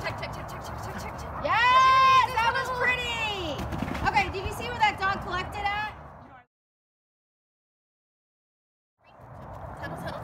check, check, check, check, check, check, check. Yes, that was pretty. Okay, did you see where that dog collected at? Tunnel, tunnel.